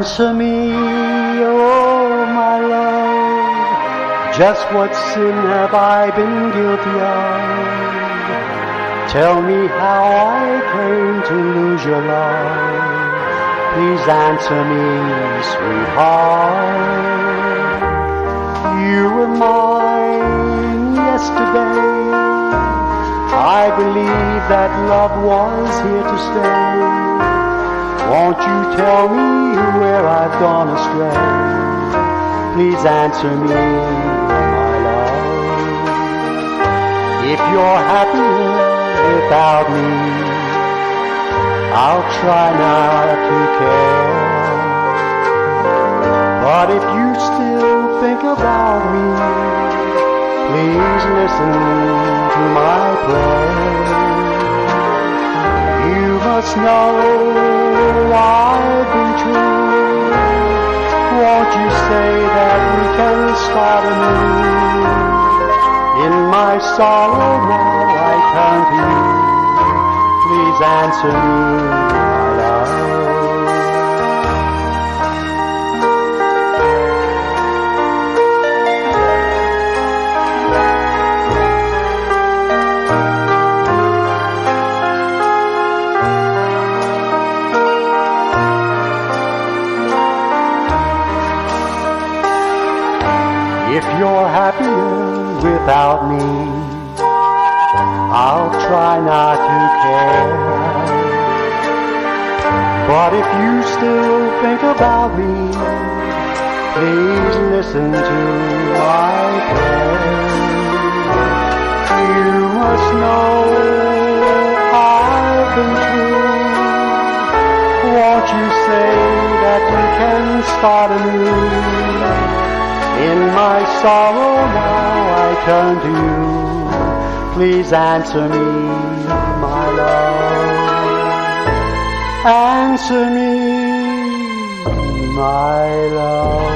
Answer me, oh my love, just what sin have I been guilty of? Tell me how I came to lose your love. Please answer me, sweetheart. You were mine yesterday. I believe that love was here to stay. Won't you tell me where I've gone astray? Please answer me, my love. If you're happy without me, I'll try not to care. But if you still think about me, please listen to my prayer. You must know I've been true. Won't you say that we can start anew? In my sorrow now I turn to you. Please answer me, my love. If you're happier without me, I'll try not to care. But if you still think about me, please listen to my prayer. You must know I've been true. Won't you say that we can start anew? In my sorrow now I turn to you. Please answer me, my love. Answer me, my love.